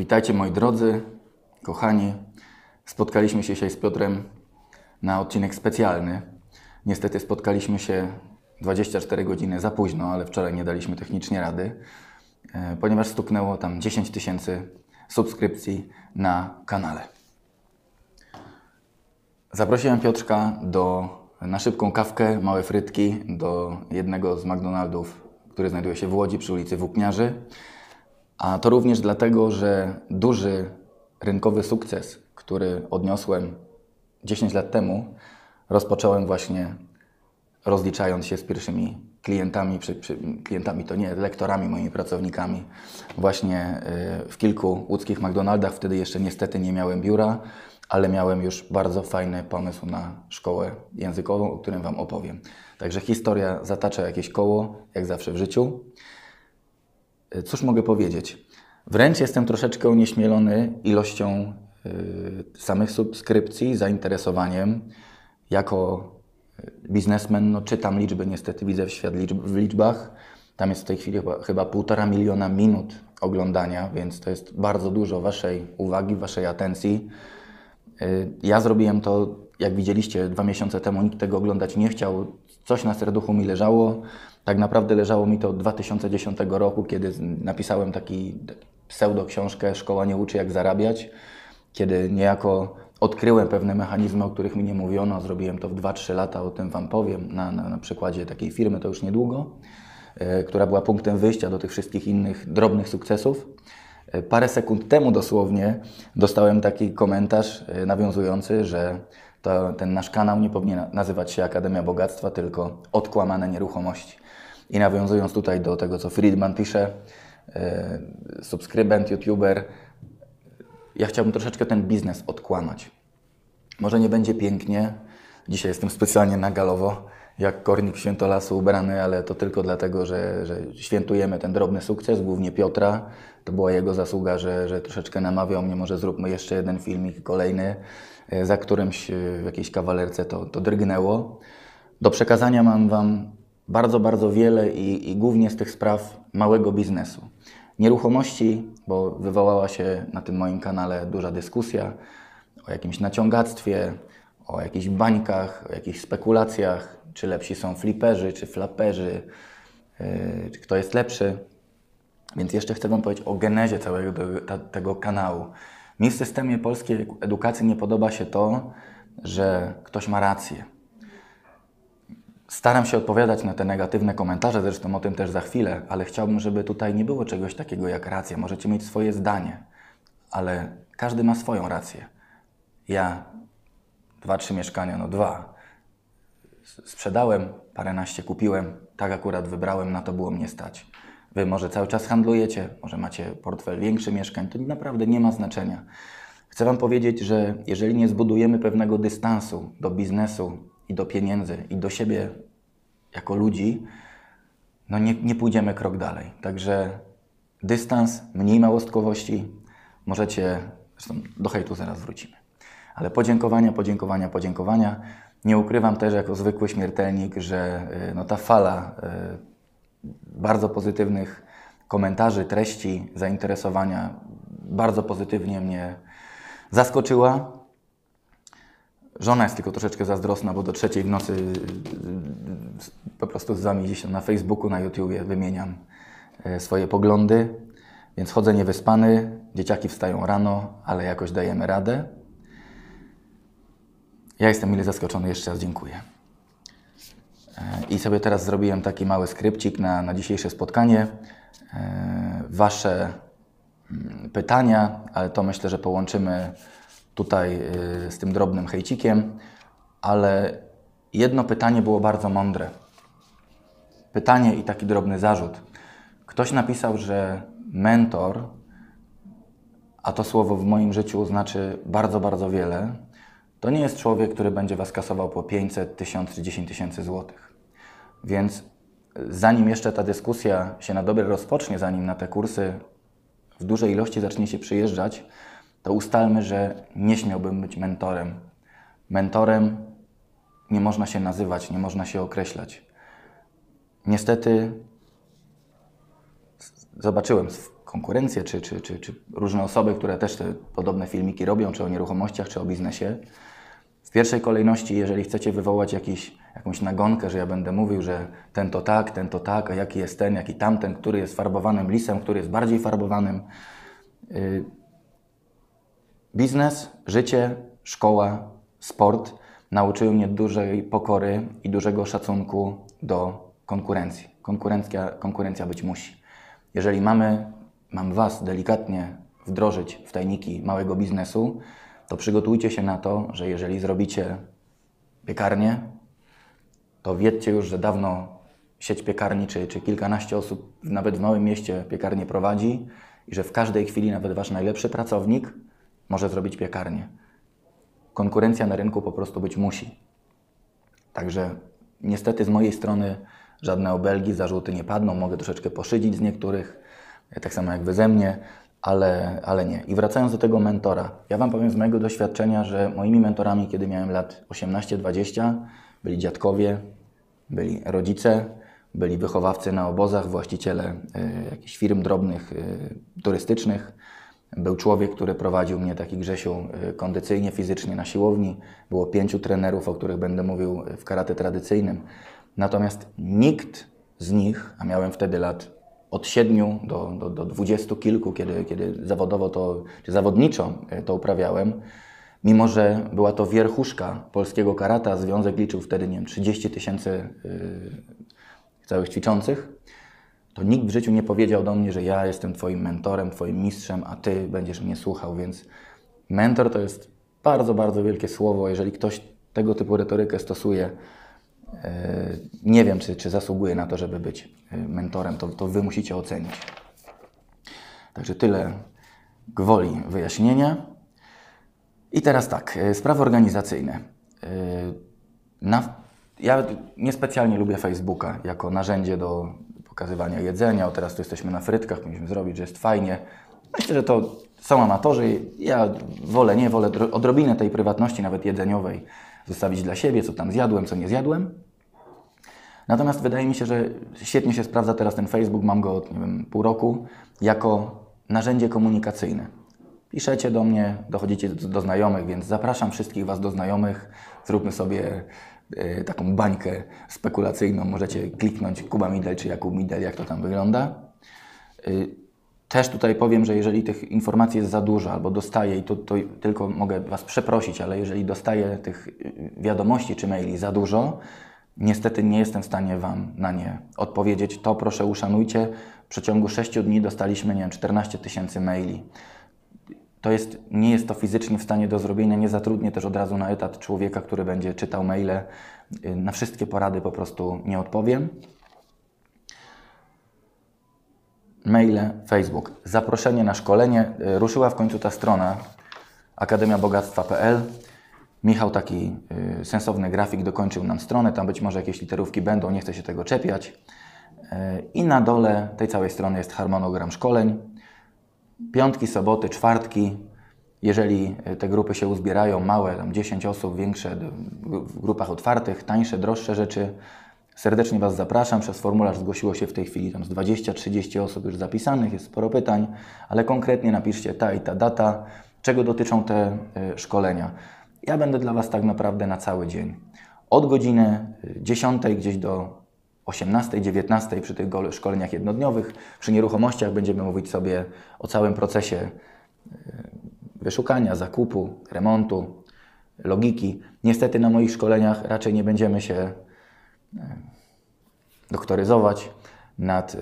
Witajcie moi drodzy, kochani. Spotkaliśmy się dzisiaj z Piotrem na odcinek specjalny. Niestety spotkaliśmy się 24 godziny za późno, ale wczoraj nie daliśmy technicznie rady, e, ponieważ stuknęło tam 10 tysięcy subskrypcji na kanale. Zaprosiłem Piotrka do, na szybką kawkę, małe frytki do jednego z McDonaldów, który znajduje się w Łodzi przy ulicy Włókniarzy. A to również dlatego, że duży rynkowy sukces, który odniosłem 10 lat temu, rozpocząłem właśnie rozliczając się z pierwszymi klientami, przy, przy, klientami to nie, lektorami, moimi pracownikami, właśnie y, w kilku łódzkich McDonaldach. Wtedy jeszcze niestety nie miałem biura, ale miałem już bardzo fajny pomysł na szkołę językową, o którym Wam opowiem. Także historia zatacza jakieś koło, jak zawsze w życiu. Y, Cóż mogę powiedzieć? Wręcz jestem troszeczkę onieśmielony ilością y, samych subskrypcji, zainteresowaniem. Jako y, biznesmen no, czytam liczby, niestety widzę w świat liczb, w liczbach. Tam jest w tej chwili chyba, chyba półtora miliona minut oglądania, więc to jest bardzo dużo Waszej uwagi, Waszej atencji. Y, Ja zrobiłem to, jak widzieliście, dwa miesiące temu. Nikt tego oglądać nie chciał. Coś na serduchu mi leżało. Tak naprawdę leżało mi to od 2010 roku, kiedy napisałem taki taki pseudo-książkę Szkoła nie uczy jak zarabiać, kiedy niejako odkryłem pewne mechanizmy, o których mi nie mówiono. Zrobiłem to w 2-3 lata, o tym Wam powiem na, na, na przykładzie takiej firmy, to już niedługo, e, która była punktem wyjścia do tych wszystkich innych drobnych sukcesów. Parę sekund temu dosłownie dostałem taki komentarz e, nawiązujący, że to, ten nasz kanał nie powinien nazywać się Akademia Bogactwa, tylko Odkłamane Nieruchomości. I nawiązując tutaj do tego, co Friedman pisze, e, subskrybent, youtuber, ja chciałbym troszeczkę ten biznes odkłamać. Może nie będzie pięknie. Dzisiaj jestem specjalnie na galowo, jak kornik świętolasu ubrany, ale to tylko dlatego, że, że świętujemy ten drobny sukces, głównie Piotra. To była jego zasługa, że, że troszeczkę namawiał mnie, może zróbmy jeszcze jeden filmik, kolejny, e, za którymś e, w jakiejś kawalerce to, to drgnęło. Do przekazania mam Wam bardzo, bardzo wiele i, i głównie z tych spraw małego biznesu. Nieruchomości, bo wywołała się na tym moim kanale duża dyskusja o jakimś naciągactwie, o jakichś bańkach, o jakichś spekulacjach, czy lepsi są fliperzy, czy flaperzy, czy kto jest lepszy. Więc jeszcze chcę Wam powiedzieć o genezie całego tego kanału. Mi w systemie polskiej edukacji nie podoba się to, że ktoś ma rację. Staram się odpowiadać na te negatywne komentarze, zresztą o tym też za chwilę, ale chciałbym, żeby tutaj nie było czegoś takiego jak racja. Możecie mieć swoje zdanie, ale każdy ma swoją rację. Ja dwa, trzy mieszkania, no dwa. Sprzedałem, paręnaście kupiłem, tak akurat wybrałem, na to było mnie stać. Wy może cały czas handlujecie, może macie portfel większy mieszkań, to naprawdę nie ma znaczenia. Chcę Wam powiedzieć, że jeżeli nie zbudujemy pewnego dystansu do biznesu i do pieniędzy i do siebie jako ludzi, no nie, nie pójdziemy krok dalej. Także dystans, mniej małostkowości, możecie, zresztą do hejtu zaraz wrócimy. Ale podziękowania, podziękowania, podziękowania. Nie ukrywam też jako zwykły śmiertelnik, że y, no, ta fala y, bardzo pozytywnych komentarzy, treści, zainteresowania bardzo pozytywnie mnie zaskoczyła. Żona jest tylko troszeczkę zazdrosna, bo do trzeciej w nocy y, po prostu z wami gdzieś tam na Facebooku, na YouTubie wymieniam swoje poglądy, więc chodzę niewyspany, dzieciaki wstają rano, ale jakoś dajemy radę. Ja jestem mile zaskoczony, jeszcze raz dziękuję. E, I sobie teraz zrobiłem taki mały skrypcik na, na dzisiejsze spotkanie. E, Wasze mm, pytania, ale to myślę, że połączymy tutaj y, z tym drobnym hejcikiem. Ale jedno pytanie było bardzo mądre. Pytanie i taki drobny zarzut. Ktoś napisał, że mentor, a to słowo w moim życiu znaczy bardzo, bardzo wiele, to nie jest człowiek, który będzie Was kasował po 500, 1000 czy 10 tysięcy złotych. Więc zanim jeszcze ta dyskusja się na dobre rozpocznie, zanim na te kursy w dużej ilości zaczniecie przyjeżdżać, to ustalmy, że nie śmiałbym być mentorem. Mentorem nie można się nazywać, nie można się określać. Niestety zobaczyłem konkurencję, czy, czy, czy, czy różne osoby, które też te podobne filmiki robią, czy o nieruchomościach, czy o biznesie. W pierwszej kolejności, jeżeli chcecie wywołać jakiś, jakąś nagonkę, że ja będę mówił, że ten to tak, ten to tak, a jaki jest ten, jaki tamten, który jest farbowanym lisem, który jest bardziej farbowanym. Yy, biznes, życie, szkoła, sport nauczyły mnie dużej pokory i dużego szacunku do konkurencji. Konkurencja, konkurencja być musi. Jeżeli mamy, mam Was delikatnie wdrożyć w tajniki małego biznesu, to przygotujcie się na to, że jeżeli zrobicie piekarnię, to wiedzcie już, że dawno sieć piekarni czy, czy kilkanaście osób nawet w małym mieście piekarnię prowadzi i że w każdej chwili nawet Wasz najlepszy pracownik może zrobić piekarnię. Konkurencja na rynku po prostu być musi. Także niestety z mojej strony żadne obelgi, zarzuty nie padną. Mogę troszeczkę poszydzić z niektórych, tak samo jak Wy ze mnie, ale, ale nie. I wracając do tego mentora, ja Wam powiem z mojego doświadczenia, że moimi mentorami, kiedy miałem lat 18-20, byli dziadkowie, byli rodzice, byli wychowawcy na obozach, właściciele y, jakichś firm drobnych, y, turystycznych. Był człowiek, który prowadził mnie, taki Grzesiu, y, kondycyjnie, fizycznie na siłowni. Było pięciu trenerów, o których będę mówił w karate tradycyjnym. Natomiast nikt z nich, a miałem wtedy lat od siedmiu do, do, do dwudziestu kilku, kiedy, kiedy zawodowo to, czy zawodniczo e, to uprawiałem, mimo że była to wierchuszka polskiego karata, związek liczył wtedy, nie wiem, 30 tysięcy yy, całych ćwiczących, to nikt w życiu nie powiedział do mnie, że ja jestem Twoim mentorem, Twoim mistrzem, a Ty będziesz mnie słuchał, więc mentor to jest bardzo, bardzo wielkie słowo. Jeżeli ktoś tego typu retorykę stosuje, nie wiem, czy, czy zasługuje na to, żeby być e, mentorem. To, to Wy musicie ocenić. Także tyle gwoli wyjaśnienia. I teraz tak, e, sprawy organizacyjne. Na, ja niespecjalnie lubię Facebooka jako narzędzie do pokazywania jedzenia. O, teraz tu jesteśmy na frytkach, powinniśmy zrobić, że jest fajnie. Myślę, że to są amatorzy. Ja wolę, nie wolę odrobinę tej prywatności, nawet jedzeniowej, zostawić dla siebie, co tam zjadłem, co nie zjadłem. Natomiast wydaje mi się, że świetnie się sprawdza teraz ten Facebook, mam go od nie wiem, pół roku, jako narzędzie komunikacyjne. Piszecie do mnie, dochodzicie do, do znajomych, więc zapraszam wszystkich Was do znajomych. Zróbmy sobie y, taką bańkę spekulacyjną. Możecie kliknąć Kuba Midel czy Jakub Midel, jak to tam wygląda. Y, też tutaj powiem, że jeżeli tych informacji jest za dużo albo dostaję i to, to tylko mogę Was przeprosić, ale jeżeli dostaję tych y, wiadomości czy maili za dużo, niestety nie jestem w stanie Wam na nie odpowiedzieć. To proszę uszanujcie. W przeciągu 6 dni dostaliśmy, nie wiem, 14 tysięcy maili. To jest, nie jest to fizycznie w stanie do zrobienia. Nie zatrudnię też od razu na etat człowieka, który będzie czytał maile. Y, na wszystkie porady po prostu nie odpowiem. Maile, Facebook. Zaproszenie na szkolenie. Y, ruszyła w końcu ta strona akademiabogactwa.pl. Michał taki y, sensowny grafik dokończył nam stronę. Tam być może jakieś literówki będą, nie chcę się tego czepiać. Y, I na dole tej całej strony jest harmonogram szkoleń. Piątki, soboty, czwartki. Jeżeli te grupy się uzbierają, małe, tam 10 osób, większe, w grupach otwartych, tańsze, droższe rzeczy, Serdecznie Was zapraszam. Przez formularz zgłosiło się w tej chwili tam z 20-30 osób już zapisanych, jest sporo pytań, ale konkretnie napiszcie ta i ta data, czego dotyczą te y, szkolenia. Ja będę dla Was tak naprawdę na cały dzień. Od godziny 10 y, gdzieś do 18, 19 przy tych szkoleniach jednodniowych. Przy nieruchomościach będziemy mówić sobie o całym procesie y, wyszukania, zakupu, remontu, logiki. Niestety na moich szkoleniach raczej nie będziemy się doktoryzować nad, y,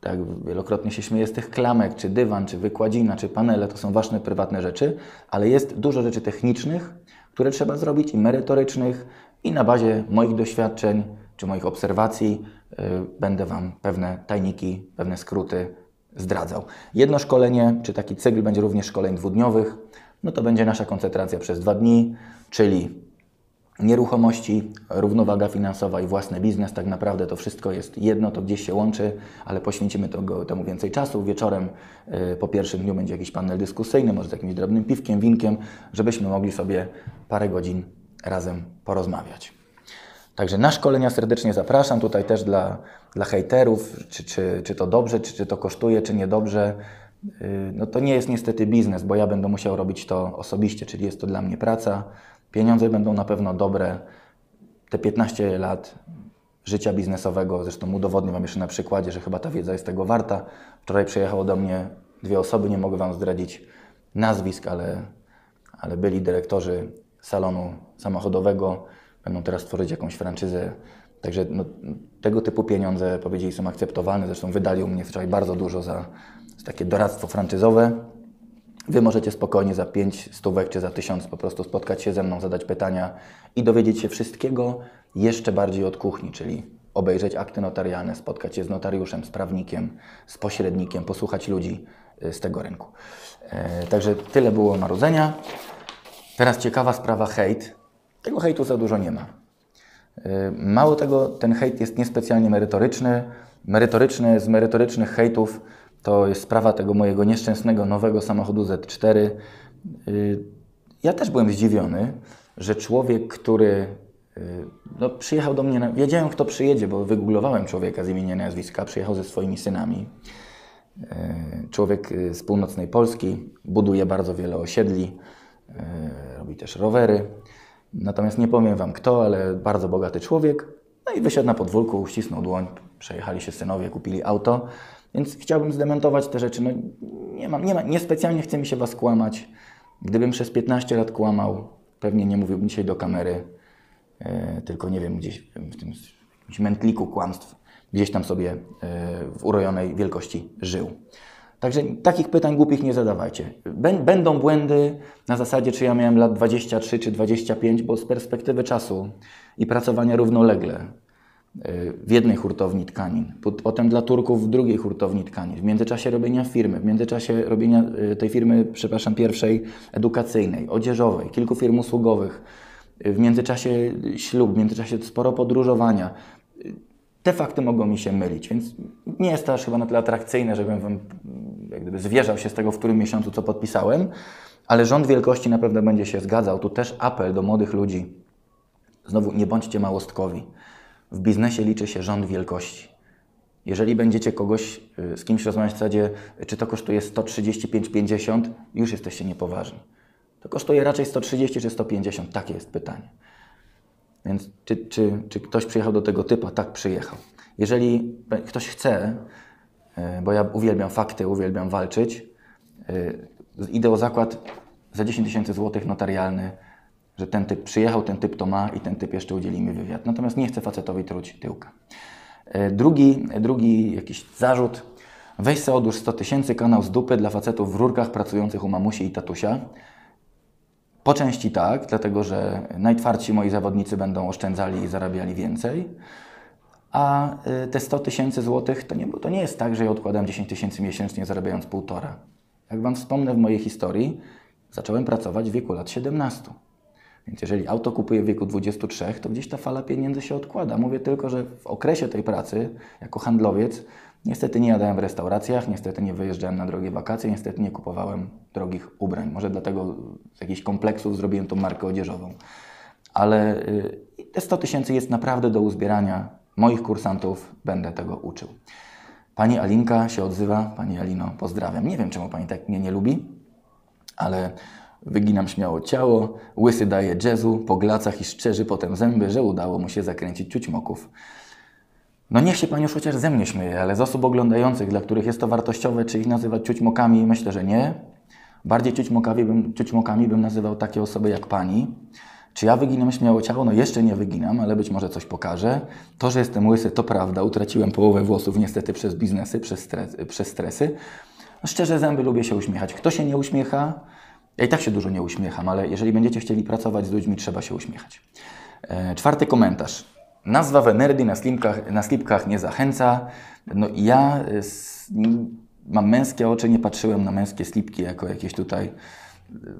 tak wielokrotnie się śmieję z tych klamek, czy dywan, czy wykładzina, czy panele, to są ważne, prywatne rzeczy, ale jest dużo rzeczy technicznych, które trzeba zrobić i merytorycznych i na bazie moich doświadczeń, czy moich obserwacji y, będę Wam pewne tajniki, pewne skróty zdradzał. Jedno szkolenie, czy taki cykl będzie również szkoleń dwudniowych, no to będzie nasza koncentracja przez dwa dni, czyli Nieruchomości, równowaga finansowa i własny biznes, tak naprawdę to wszystko jest jedno, to gdzieś się łączy, ale poświęcimy tego, temu więcej czasu. Wieczorem y, po pierwszym dniu będzie jakiś panel dyskusyjny, może z jakimś drobnym piwkiem, winkiem, żebyśmy mogli sobie parę godzin razem porozmawiać. Także na szkolenia serdecznie zapraszam. Tutaj też dla, dla hejterów, czy, czy, czy to dobrze, czy, czy to kosztuje, czy niedobrze. Yy, No to nie jest niestety biznes, bo ja będę musiał robić to osobiście, czyli jest to dla mnie praca. Pieniądze będą na pewno dobre. Te 15 lat życia biznesowego, zresztą udowodnię Wam jeszcze na przykładzie, że chyba ta wiedza jest tego warta. Wczoraj przyjechało do mnie dwie osoby, nie mogę Wam zdradzić nazwisk, ale, ale byli dyrektorzy salonu samochodowego, będą teraz tworzyć jakąś franczyzę. Także no, tego typu pieniądze powiedzieli są akceptowalne. Zresztą wydali u mnie wczoraj bardzo dużo za, za takie doradztwo franczyzowe. Wy możecie spokojnie za 5 stówek czy za 1000 po prostu spotkać się ze mną, zadać pytania i dowiedzieć się wszystkiego jeszcze bardziej od kuchni, czyli obejrzeć akty notarialne, spotkać się z notariuszem, z prawnikiem, z pośrednikiem, posłuchać ludzi y, z tego rynku. E, Także tyle było marudzenia. Teraz ciekawa sprawa hejt. Tego hejtu za dużo nie ma. Y, Mało tego, ten hejt jest niespecjalnie merytoryczny. Merytoryczny z merytorycznych hejtów to jest sprawa tego mojego nieszczęsnego nowego samochodu Z4. Y, Ja też byłem zdziwiony, że człowiek, który y, no, przyjechał do mnie, na, wiedziałem kto przyjedzie, bo wygooglowałem człowieka z imienia i nazwiska, przyjechał ze swoimi synami. E, Człowiek y, z północnej Polski buduje bardzo wiele osiedli, robi też rowery. Natomiast nie powiem Wam kto, ale bardzo bogaty człowiek. No i wysiadł na podwórku, uścisnął dłoń, przejechali się synowie, kupili auto. Więc chciałbym zdementować te rzeczy. No, nie, mam, nie, ma, nie specjalnie chce mi się Was kłamać. Gdybym przez 15 lat kłamał, pewnie nie mówiłbym dzisiaj do kamery, e, tylko nie wiem, gdzieś w tym mętliku kłamstw, gdzieś tam sobie e, w urojonej wielkości żył. Także takich pytań głupich nie zadawajcie. Bę- Będą błędy na zasadzie, czy ja miałem lat 23 czy 25, bo z perspektywy czasu i pracowania równolegle w jednej hurtowni tkanin, pot- potem dla Turków w drugiej hurtowni tkanin, w międzyczasie robienia firmy, w międzyczasie robienia y, tej firmy, przepraszam, pierwszej edukacyjnej, odzieżowej, kilku firm usługowych, y, w międzyczasie ślub, w międzyczasie sporo podróżowania. Te fakty mogą mi się mylić, więc nie jest to aż chyba na tyle atrakcyjne, żebym wam jak gdyby zwierzał się z tego, w którym miesiącu co podpisałem, ale rząd wielkości na pewno będzie się zgadzał. Tu też apel do młodych ludzi. Znowu, nie bądźcie małostkowi. W biznesie liczy się rząd wielkości. Jeżeli będziecie kogoś y, z kimś rozmawiać w zasadzie, czy to kosztuje 135,50, już jesteście niepoważni. To kosztuje raczej 130 czy 150, takie jest pytanie. Więc czy, czy, czy ktoś przyjechał do tego typu? Tak, przyjechał. Jeżeli ktoś chce, e, bo ja uwielbiam fakty, uwielbiam walczyć, e, idę o zakład za 10 tysięcy złotych notarialny, że ten typ przyjechał, ten typ to ma i ten typ jeszcze udzieli mi wywiad. Natomiast nie chcę facetowi truć tyłka. E, Drugi, drugi jakiś zarzut. Weź se odłóż 100 tysięcy, kanał z dupy dla facetów w rurkach pracujących u mamusi i tatusia. Po części tak, dlatego że najtwardsi moi zawodnicy będą oszczędzali i zarabiali więcej, a y, te 100 tysięcy złotych to nie, to nie jest tak, że ja odkładam 10 tysięcy miesięcznie zarabiając półtora. Jak Wam wspomnę w mojej historii, zacząłem pracować w wieku lat 17. Więc jeżeli auto kupuję w wieku 23, to gdzieś ta fala pieniędzy się odkłada. Mówię tylko, że w okresie tej pracy, jako handlowiec, niestety nie jadałem w restauracjach, niestety nie wyjeżdżałem na drogie wakacje, niestety nie kupowałem drogich ubrań. Może dlatego z jakichś kompleksów zrobiłem tą markę odzieżową. Ale y, te 100 tysięcy jest naprawdę do uzbierania. Moich kursantów będę tego uczył. Pani Alinka się odzywa. Pani Alino, pozdrawiam. Nie wiem, czemu Pani tak mnie nie lubi, ale wyginam śmiało ciało, łysy daje jazzu, po glacach i szczerzy potem zęby, że udało mu się zakręcić ciućmoków. No niech się Pani już chociaż ze mnie śmieje, ale z osób oglądających, dla których jest to wartościowe, czy ich nazywać ciućmokami, myślę, że nie. Bardziej ciućmokami bym, ciućmokami bym nazywał takie osoby jak Pani. Czy ja wyginam śmiało ciało? No jeszcze nie wyginam, ale być może coś pokażę. To, że jestem łysy, to prawda. Utraciłem połowę włosów niestety przez biznesy, przez, stres, przez stresy. No szczerze, zęby lubię się uśmiechać. Kto się nie uśmiecha? Ja i tak się dużo nie uśmiecham, ale jeżeli będziecie chcieli pracować z ludźmi, trzeba się uśmiechać. E, czwarty komentarz. Nazwa Venerdi na, slimkach, na slipkach nie zachęca. No i ja e, s, mam męskie oczy, nie patrzyłem na męskie slipki jako jakieś tutaj e,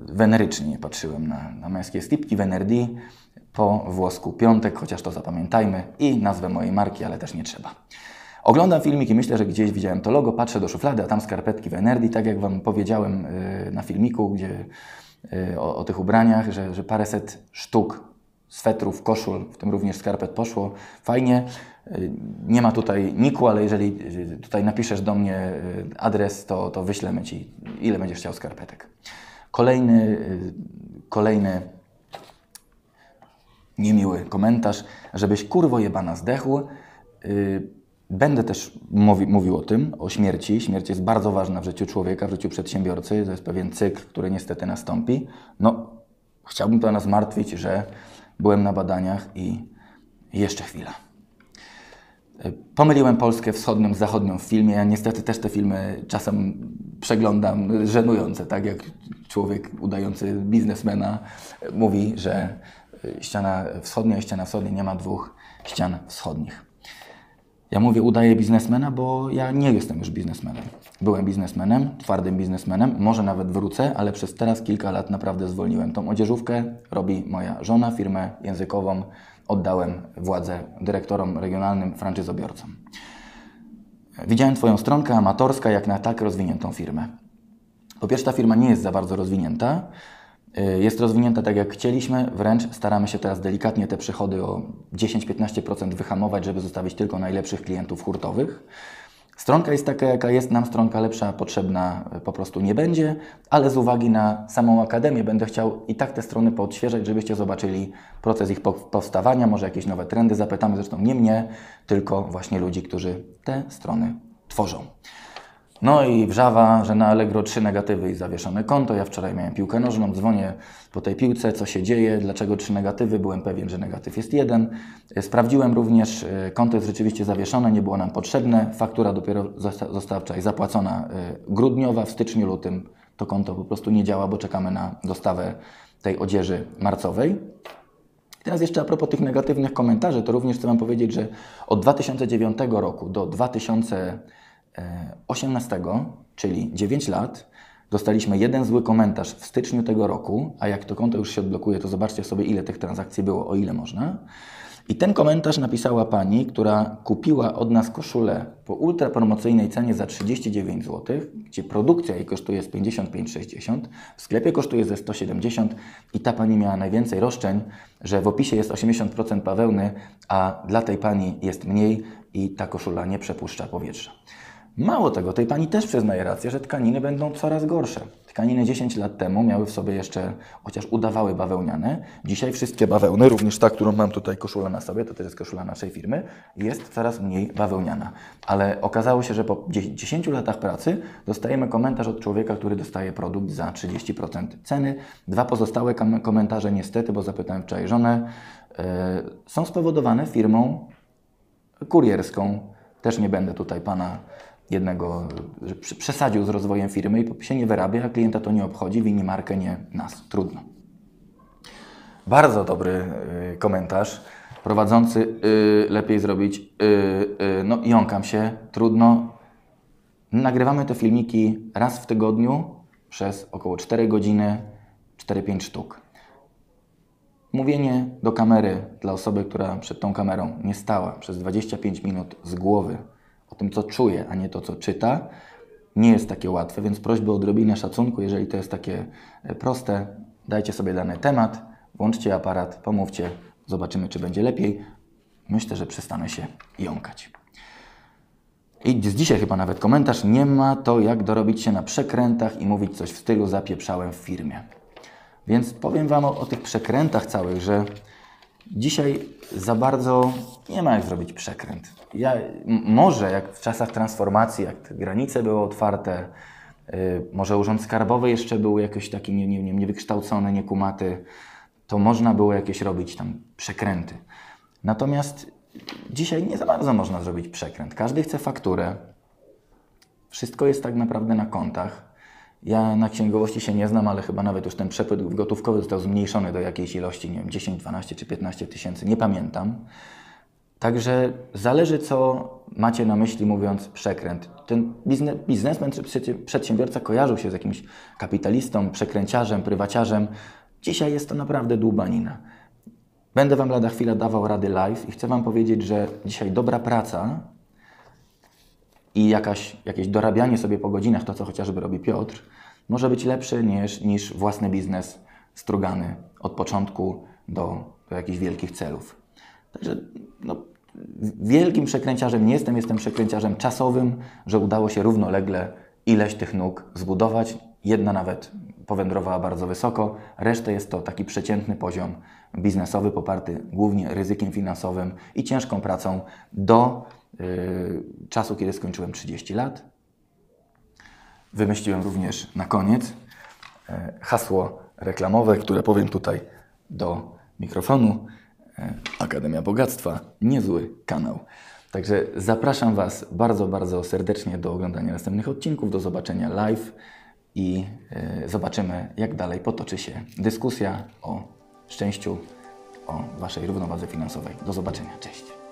wenerycznie nie patrzyłem na, na męskie slipki. Venerdi po włosku piątek, chociaż to zapamiętajmy i nazwę mojej marki, ale też nie trzeba. Oglądam filmik i myślę, że gdzieś widziałem to logo, patrzę do szuflady, a tam skarpetki Venerdi, tak jak Wam powiedziałem y, na filmiku, gdzie y, o, o tych ubraniach, że, że paręset sztuk swetrów, koszul, w tym również skarpet poszło. Fajnie. Y, Nie ma tutaj niku, ale jeżeli tutaj napiszesz do mnie adres, to, to wyślemy Ci, ile będziesz chciał skarpetek. Kolejny, kolejny niemiły komentarz, żebyś kurwo jebana zdechł. Będę też mówi, mówił o tym, o śmierci. Śmierć jest bardzo ważna w życiu człowieka, w życiu przedsiębiorcy. To jest pewien cykl, który niestety nastąpi. No, chciałbym to nas martwić, że byłem na badaniach i jeszcze chwila. Yy, Pomyliłem Polskę wschodnią z zachodnią w filmie. Ja niestety też te filmy czasem przeglądam, żenujące, tak jak człowiek udający biznesmena mówi, że y, ściana wschodnia i ściana wschodnia nie ma dwóch ścian wschodnich. Ja mówię udaję biznesmena, bo ja nie jestem już biznesmenem. Byłem biznesmenem, twardym biznesmenem, może nawet wrócę, ale przez teraz kilka lat naprawdę zwolniłem. Tą odzieżówkę robi moja żona, firmę językową. Oddałem władzę dyrektorom regionalnym, franczyzobiorcom. Widziałem Twoją stronkę amatorska, jak na tak rozwiniętą firmę. Po pierwsze, ta firma nie jest za bardzo rozwinięta. Y, Jest rozwinięta tak, jak chcieliśmy, wręcz staramy się teraz delikatnie te przychody o 10-15% wyhamować, żeby zostawić tylko najlepszych klientów hurtowych. Stronka jest taka, jaka jest, nam stronka lepsza, potrzebna y, po prostu nie będzie, ale z uwagi na samą Akademię będę chciał i tak te strony poodświeżać, żebyście zobaczyli proces ich po- powstawania, może jakieś nowe trendy zapytamy, zresztą nie mnie, tylko właśnie ludzi, którzy te strony tworzą. No i wrzawa, że na Allegro trzy negatywy i zawieszone konto. Ja wczoraj miałem piłkę nożną, dzwonię po tej piłce, co się dzieje, dlaczego trzy negatywy. Byłem pewien, że negatyw jest jeden. E, Sprawdziłem również, e, konto jest rzeczywiście zawieszone, nie było nam potrzebne. Faktura dopiero zosta- została wczoraj zapłacona e, grudniowa, w styczniu, lutym to konto po prostu nie działa, bo czekamy na dostawę tej odzieży marcowej. Teraz jeszcze a propos tych negatywnych komentarzy, to również chcę Wam powiedzieć, że od 2009 roku do 2018, czyli 9 lat, dostaliśmy jeden zły komentarz w styczniu tego roku, a jak to konto już się odblokuje, to zobaczcie sobie, ile tych transakcji było, o ile można. I ten komentarz napisała pani, która kupiła od nas koszulę po ultrapromocyjnej cenie za 39 zł, gdzie produkcja jej kosztuje z 55,60, w sklepie kosztuje ze 170 i ta pani miała najwięcej roszczeń, że w opisie jest 80% bawełny, a dla tej pani jest mniej i ta koszula nie przepuszcza powietrza. Mało tego, tej pani też przyznaje rację, że tkaniny będą coraz gorsze. Tkaniny 10 lat temu miały w sobie jeszcze, chociaż udawały bawełniane. Dzisiaj wszystkie bawełny, również ta, którą mam tutaj koszula na sobie, to też jest koszula naszej firmy, jest coraz mniej bawełniana. Ale okazało się, że po 10 latach pracy dostajemy komentarz od człowieka, który dostaje produkt za 30% ceny. Dwa pozostałe komentarze niestety, bo zapytałem wczoraj żonę, yy, są spowodowane firmą kurierską. Też nie będę tutaj pana jednego, że przesadził z rozwojem firmy i się nie wyrabia, a klienta to nie obchodzi, wini markę, nie nas. Trudno. Bardzo dobry y, komentarz. Prowadzący y, lepiej zrobić, y, y, no jąkam się, trudno. Nagrywamy te filmiki raz w tygodniu przez około 4 godziny, 4-5 sztuk. Mówienie do kamery dla osoby, która przed tą kamerą nie stała przez 25 minut z głowy o tym, co czuje, a nie to, co czyta, nie jest takie łatwe, więc prośby o odrobinę szacunku, jeżeli to jest takie e, proste, dajcie sobie dany temat, włączcie aparat, pomówcie, zobaczymy, czy będzie lepiej. Myślę, że przestanę się jąkać. I dzisiaj chyba nawet komentarz, nie ma to jak dorobić się na przekrętach i mówić coś w stylu zapieprzałem w firmie. Więc powiem Wam o, o tych przekrętach całych, że dzisiaj za bardzo nie ma jak zrobić przekręt. Ja, może jak w czasach transformacji, jak te granice były otwarte, y, może urząd skarbowy jeszcze był jakoś taki nie, nie, nie, niewykształcony, niekumaty, to można było jakieś robić tam przekręty. Natomiast dzisiaj nie za bardzo można zrobić przekręt. Każdy chce fakturę, wszystko jest tak naprawdę na kontach. Ja na księgowości się nie znam, ale chyba nawet już ten przepływ gotówkowy został zmniejszony do jakiejś ilości, nie wiem, 10, 12 czy 15 tysięcy, nie pamiętam. Także zależy, co macie na myśli, mówiąc przekręt. Ten bizne, biznesmen czy przedsiębiorca kojarzył się z jakimś kapitalistą, przekręciarzem, prywaciarzem. Dzisiaj jest to naprawdę dłubanina. Będę Wam lada chwila dawał rady live i chcę Wam powiedzieć, że dzisiaj dobra praca i jakaś, jakieś dorabianie sobie po godzinach, to co chociażby robi Piotr, może być lepsze niż, niż własny biznes strugany od początku do do jakichś wielkich celów. Także no, wielkim przekręciarzem nie jestem, jestem przekręciarzem czasowym, że udało się równolegle ileś tych nóg zbudować. Jedna nawet powędrowała bardzo wysoko, resztę jest to taki przeciętny poziom biznesowy, poparty głównie ryzykiem finansowym i ciężką pracą do czasu, kiedy skończyłem 30 lat. Wymyśliłem również na koniec e, hasło reklamowe, które powiem tutaj do mikrofonu. E, Akademia Bogactwa, niezły kanał. Także zapraszam Was bardzo, bardzo serdecznie do oglądania następnych odcinków, do zobaczenia live i e, zobaczymy, jak dalej potoczy się dyskusja o szczęściu, o Waszej równowadze finansowej. Do zobaczenia, cześć.